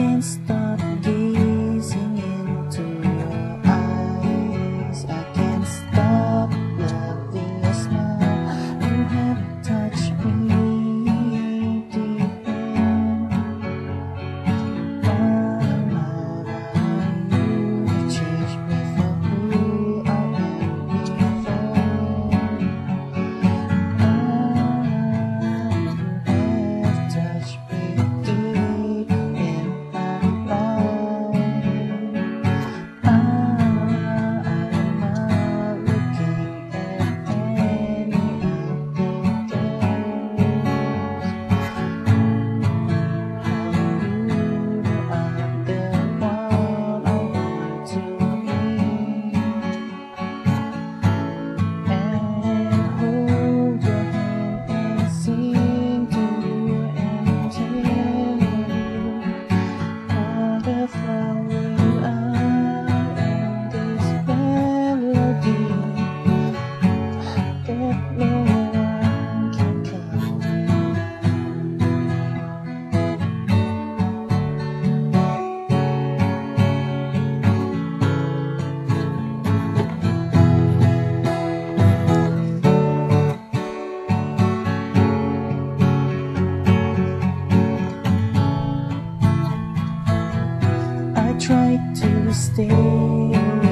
Can't stop. tried to stay.